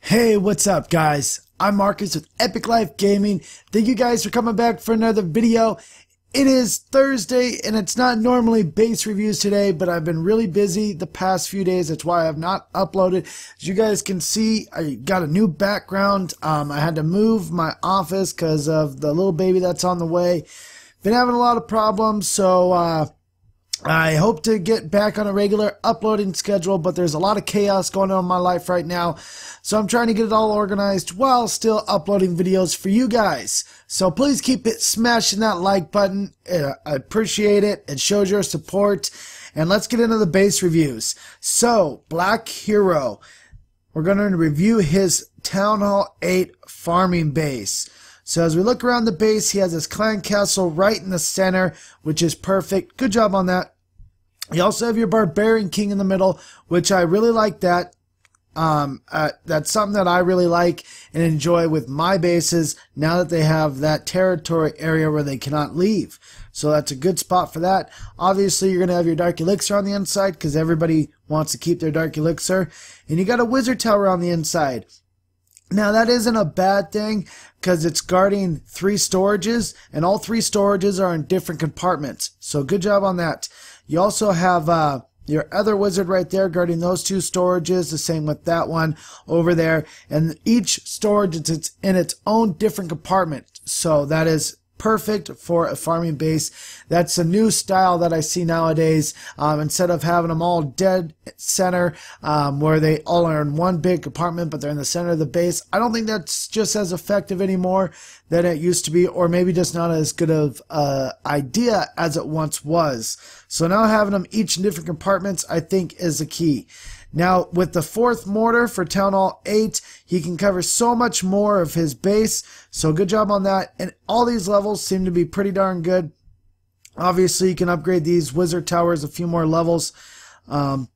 Hey, what's up, guys? I'm Marcus with Epic Life Gaming. Thank you guys for coming back for another video. It is Thursday, and it's not normally base reviews today, but I've been really busy the past few days. That's why I've not uploaded. As you guys can see, I got a new background. Um, I had to move my office because of the little baby that's on the way. Been having a lot of problems, so uh, I hope to get back on a regular uploading schedule, but there's a lot of chaos going on in my life right now. So I'm trying to get it all organized while still uploading videos for you guys. So please keep it smashing that like button. Uh, I appreciate it. It shows your support. And let's get into the base reviews. So, Black Hero. We're going to review his Town Hall 8 farming base. So as we look around the base, he has his clan castle right in the center, which is perfect. Good job on that. You also have your Barbarian King in the middle, which I really like that. Um, uh, that's something that I really like and enjoy with my bases now that they have that territory area where they cannot leave. So that's a good spot for that. Obviously, you're going to have your Dark Elixir on the inside because everybody wants to keep their Dark Elixir. And you got a Wizard Tower on the inside. Now that isn't a bad thing because it's guarding three storages and all three storages are in different compartments. So good job on that. You also have uh, your other wizard right there guarding those two storages, the same with that one over there. And each storage is in its own different compartment. So that is perfect for a farming base. That's a new style that I see nowadays. Um, instead of having them all dead center, um, where they all are in one big compartment, but they're in the center of the base. I don't think that's just as effective anymore than it used to be, or maybe just not as good of uh, idea as it once was. So now having them each in different compartments, I think, is the key. Now, with the fourth mortar for Town Hall 8, he can cover so much more of his base, so good job on that. And all these levels seem to be pretty darn good. Obviously, you can upgrade these wizard towers a few more levels. Um,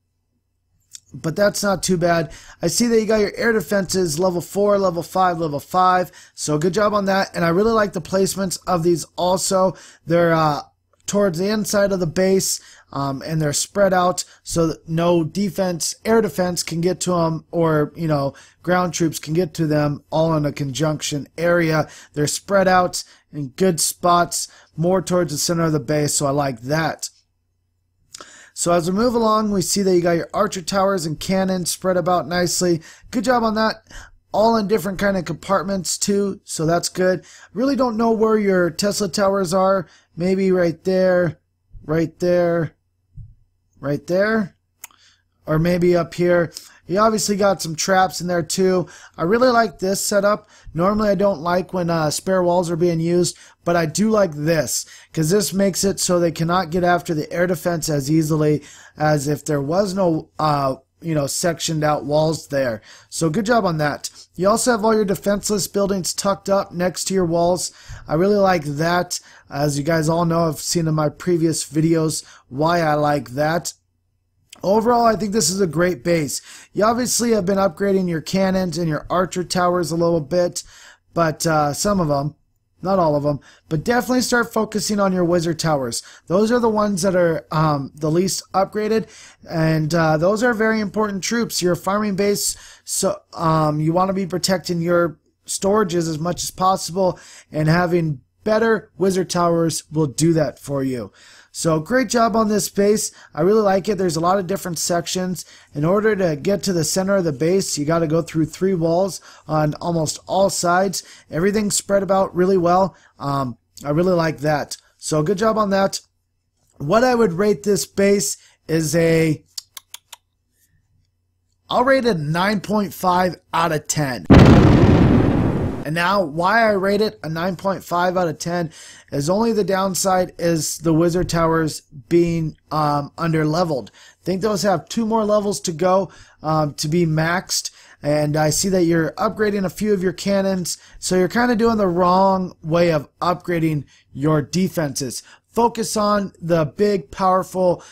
but that's not too bad. I see that you got your air defenses level 4, level 5, level 5. So good job on that. And I really like the placements of these also. They're uh, towards the inside of the base um, and they're spread out so that no defense, air defense can get to them or, you know, ground troops can get to them all in a conjunction area. They're spread out in good spots more towards the center of the base, so I like that. So as we move along, we see that you got your archer towers and cannons spread about nicely. Good job on that all in different kind of compartments too, so that's good. Really don't know where your Tesla towers are. Maybe right there, right there, right there, or maybe up here. You obviously got some traps in there too. I really like this setup. Normally I don't like when uh, spare walls are being used, but I do like this because this makes it so they cannot get after the air defense as easily as if there was no uh, you know, sectioned out walls there. So good job on that. You also have all your defenseless buildings tucked up next to your walls. I really like that. As you guys all know, I've seen in my previous videos why I like that. Overall, I think this is a great base. You obviously have been upgrading your cannons and your archer towers a little bit, but uh, some of them. Not all of them, but definitely start focusing on your wizard towers. Those are the ones that are um, the least upgraded, and uh, those are very important troops. Your farming base, so um, you want to be protecting your storages as much as possible, and having better wizard towers will do that for you. So great job on this base. I really like it. There's a lot of different sections. In order to get to the center of the base, you got to go through three walls on almost all sides. Everything's spread about really well. Um, I really like that. So good job on that. What I would rate this base is a I'll rate it 9.5 out of 10. And now, why I rate it a 9.5 out of 10 is only the downside is the Wizard Towers being um, under leveled. I think those have two more levels to go um, to be maxed. And I see that you're upgrading a few of your cannons, so you're kind of doing the wrong way of upgrading your defenses. Focus on the big, powerful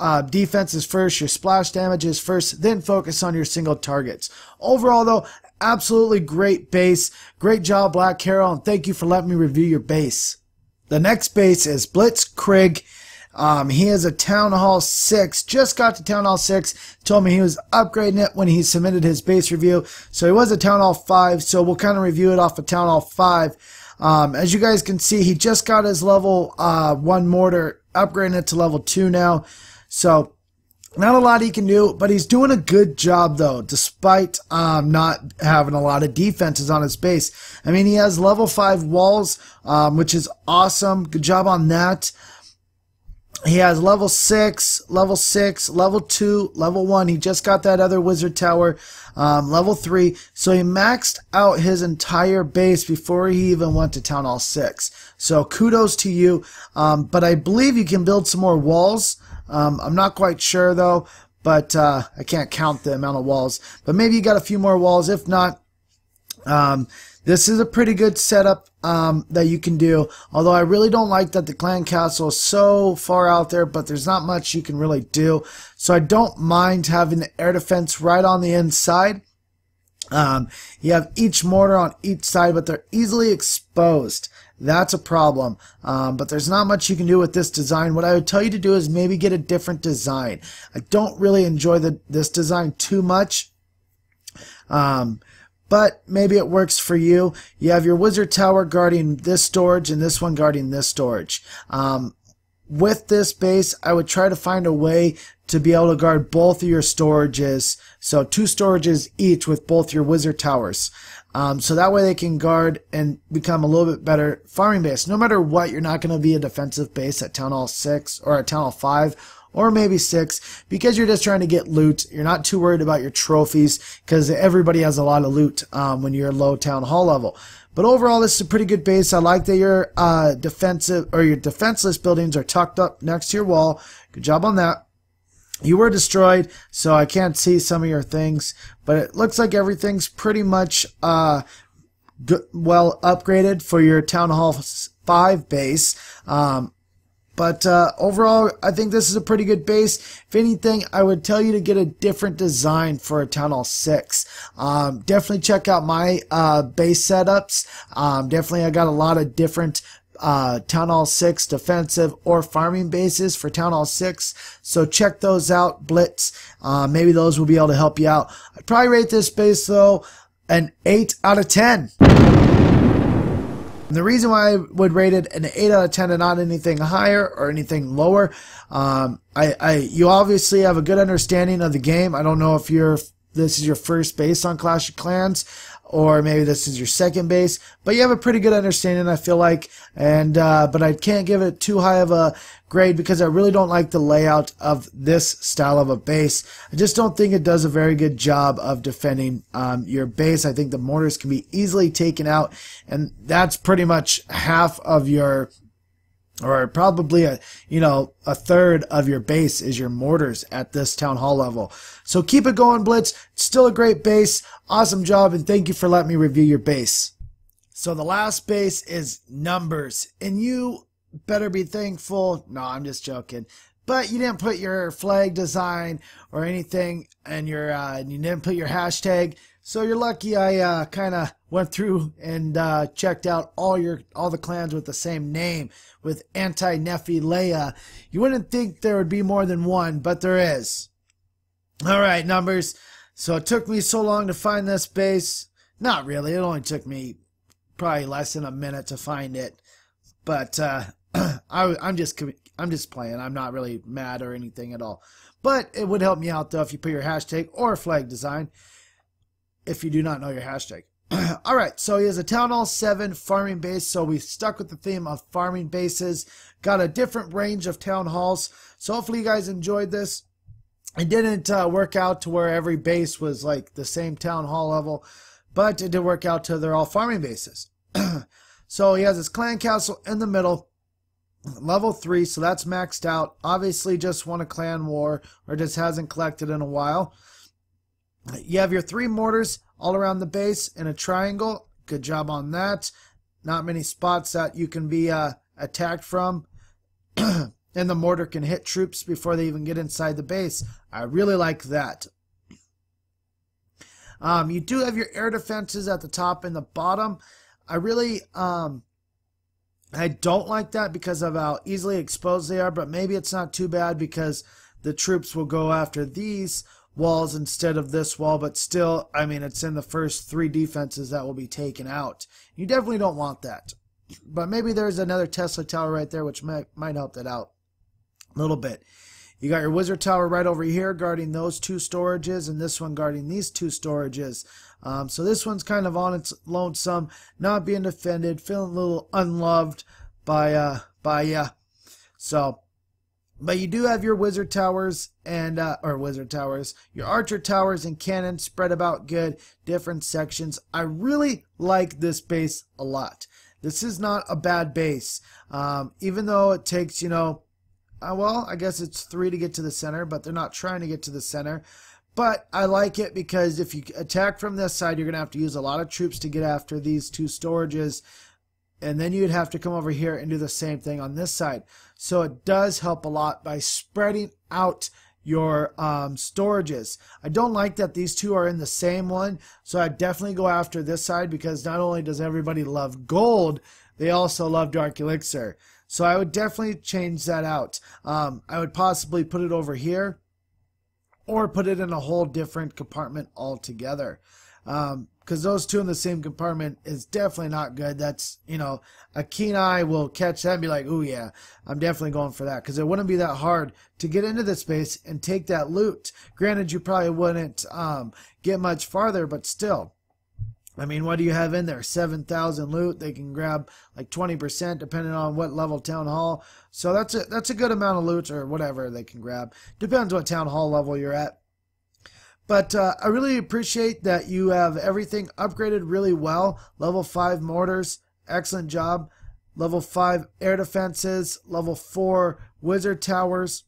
uh, defenses first, your splash damages first, then focus on your single targets. Overall, though, absolutely great base. Great job, Black Carol, and thank you for letting me review your base. the next base is Blitzkrieg. Um, he has a Town Hall 6, just got to Town Hall 6, told me he was upgrading it when he submitted his base review. So he was a Town Hall 5, so we'll kind of review it off of Town Hall 5. Um, as you guys can see, he just got his level uh, 1 mortar, upgrading it to level 2 now. So not a lot he can do, but he's doing a good job though, despite um, not having a lot of defenses on his base. I mean, he has level 5 walls, um, which is awesome. Good job on that. He has level 6, level 6, level 2, level 1. He just got that other wizard tower, um, level 3. So he maxed out his entire base before he even went to Town Hall 6. So kudos to you. Um, but I believe you can build some more walls. Um, I'm not quite sure though, but uh, I can't count the amount of walls. But maybe you got a few more walls. If not, um, this is a pretty good setup um, that you can do. Although I really don't like that the clan castle is so far out there, but there's not much you can really do. So I don't mind having the air defense right on the inside. Um, you have each mortar on each side, but they're easily exposed. That's a problem. Um, but there's not much you can do with this design. What I would tell you to do is maybe get a different design. I don't really enjoy the, this design too much. Um, but maybe it works for you. You have your wizard tower guarding this storage and this one guarding this storage. Um, with this base, I would try to find a way to be able to guard both of your storages. So two storages each with both your wizard towers. Um, so that way they can guard and become a little bit better farming base. No matter what, you're not going to be a defensive base at Town Hall 6 or at Town Hall 5 or maybe six because you're just trying to get loot. You're not too worried about your trophies because everybody has a lot of loot um, when you're low town hall level. But overall, this is a pretty good base. I like that your uh, defensive or your defenseless buildings are tucked up next to your wall. Good job on that. You were destroyed, so I can't see some of your things, but it looks like everything's pretty much uh, well upgraded for your Town Hall 5 base. Um, but uh, overall, I think this is a pretty good base. If anything, I would tell you to get a different design for a Town Hall 6. Um, definitely check out my uh, base setups. Um, definitely, I got a lot of different uh, Town Hall 6 defensive or farming bases for Town Hall 6. So check those out, Blitz. Uh, maybe those will be able to help you out. I'd probably rate this base, though, an 8 out of 10. And the reason why I would rate it an 8 out of 10 and not anything higher or anything lower, um, I, I, you obviously have a good understanding of the game. I don't know if you're, this is your first base on Clash of Clans or maybe this is your second base, but you have a pretty good understanding, I feel like, and, uh, but I can't give it too high of a grade because I really don't like the layout of this style of a base. I just don't think it does a very good job of defending um, your base. I think the mortars can be easily taken out, and that's pretty much half of your or probably a you know a third of your base is your mortars at this town hall level. So keep it going blitz. It's still a great base. Awesome job and thank you for letting me review your base. So the last base is numbers and you better be thankful. No i'm just joking. But you didn't put your flag design or anything and your uh, you didn't put your hashtag so you're lucky I uh, kind of went through and uh, checked out all your all the clans with the same name with Anti-Nephi-Lehi. You wouldn't think there would be more than one, but there is. All right, numbers. So it took me so long to find this base. Not really. It only took me probably less than a minute to find it. But uh, I, I'm just I'm just playing. I'm not really mad or anything at all. But it would help me out though if you put your hashtag or flag design if you do not know your hashtag. All right, so he has a Town Hall 7 farming base, so we stuck with the theme of farming bases. Got a different range of Town Halls, so hopefully you guys enjoyed this. It didn't uh, work out to where every base was like the same Town Hall level, but it did work out to they're all farming bases. so he has his clan castle in the middle, level 3, so that's maxed out. Obviously just won a clan war, or just hasn't collected in a while. You have your three mortars all around the base in a triangle. Good job on that. Not many spots that you can be uh, attacked from. and the mortar can hit troops before they even get inside the base. I really like that. Um, you do have your air defenses at the top and the bottom. I really, um, I don't like that because of how easily exposed they are, but maybe it's not too bad because the troops will go after these walls instead of this wall, but still, I mean, it's in the first three defenses that will be taken out. You definitely don't want that. But maybe there's another Tesla tower right there, which might, might help that out a little bit. You got your wizard tower right over here guarding those two storages and this one guarding these two storages. Um, so this one's kind of on its lonesome, not being defended, feeling a little unloved by uh by uh so but you do have your wizard towers and uh, or wizard towers, your archer towers and cannons spread about good, different sections. I really like this base a lot. This is not a bad base, um, even though it takes you know uh, well, I guess it's three to get to the center, but they're not trying to get to the center. But I like it because if you attack from this side, you're going to have to use a lot of troops to get after these two storages. And then you'd have to come over here and do the same thing on this side. So it does help a lot by spreading out your um, storages. I don't like that these two are in the same one. So I definitely go after this side because not only does everybody love gold, they also love Dark Elixir. So I would definitely change that out. Um, I would possibly put it over here or put it in a whole different compartment altogether. Because those two in the same compartment is definitely not good. That's, you know, a keen eye will catch that and be like, oh yeah, I'm definitely going for that. Because it wouldn't be that hard to get into the space and take that loot. Granted, you probably wouldn't um, get much farther, but still. I mean, what do you have in there? 7,000 loot. They can grab like 20% depending on what level town hall. So that's a, that's a good amount of loot or whatever they can grab. Depends what town hall level you're at. But uh, I really appreciate that you have everything upgraded really well. Level 5 mortars. Excellent job. Level 5 air defenses. Level 4 wizard towers.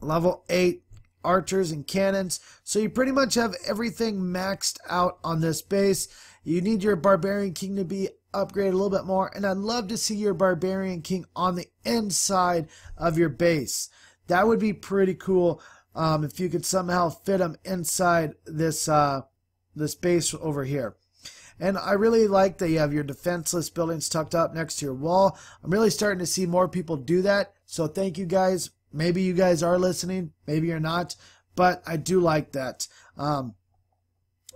Level 8 archers and cannons. So you pretty much have everything maxed out on this base. You need your Barbarian King to be upgraded a little bit more. And I'd love to see your Barbarian King on the inside of your base. That would be pretty cool um, if you could somehow fit them inside this, uh, this base over here. And I really like that you have your defenseless buildings tucked up next to your wall. I'm really starting to see more people do that. So thank you guys Maybe you guys are listening, maybe you're not, but I do like that. Um,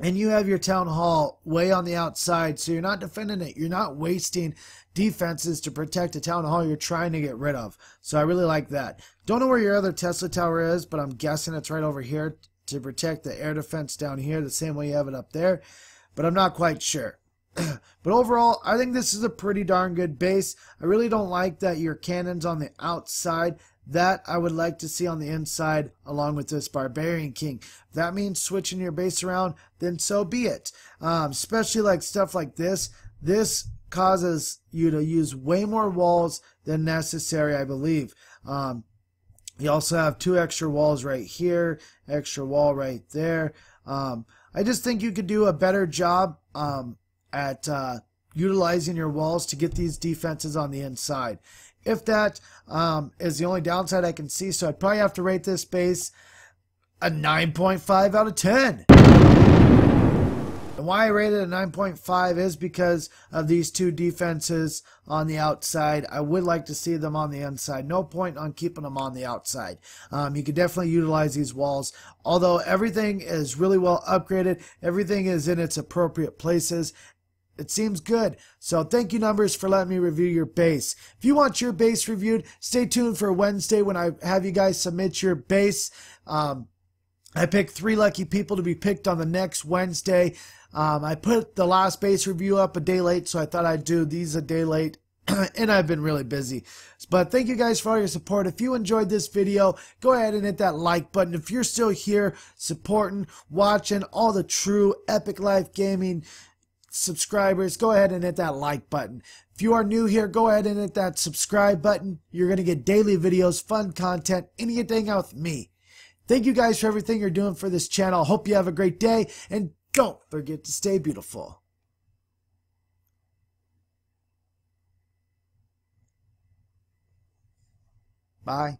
and you have your town hall way on the outside, so you're not defending it. You're not wasting defenses to protect a town hall you're trying to get rid of. So I really like that. Don't know where your other Tesla tower is, but I'm guessing it's right over here to protect the air defense down here, the same way you have it up there. But I'm not quite sure. but overall, I think this is a pretty darn good base. I really don't like that your cannon's on the outside. That I would like to see on the inside along with this Barbarian King. If that means switching your base around, then so be it. Um, especially like stuff like this. This causes you to use way more walls than necessary, I believe. Um, you also have two extra walls right here, extra wall right there. Um, I just think you could do a better job um, at uh, utilizing your walls to get these defenses on the inside. If that um, is the only downside I can see, so I'd probably have to rate this base a 9.5 out of 10. And why I rated a 9.5 is because of these two defenses on the outside. I would like to see them on the inside. No point on keeping them on the outside. Um, you could definitely utilize these walls. Although everything is really well upgraded, everything is in its appropriate places, it seems good. So thank you numbers for letting me review your base. If you want your base reviewed, stay tuned for Wednesday when I have you guys submit your base. Um, I picked three lucky people to be picked on the next Wednesday. Um, I put the last base review up a day late, so I thought I'd do these a day late. and I've been really busy. But thank you guys for all your support. If you enjoyed this video, go ahead and hit that like button. If you're still here supporting, watching all the true Epic Life Gaming subscribers, go ahead and hit that like button. If you are new here, go ahead and hit that subscribe button. You're going to get daily videos, fun content, anything out with me. Thank you guys for everything you're doing for this channel. Hope you have a great day, and don't forget to stay beautiful. Bye.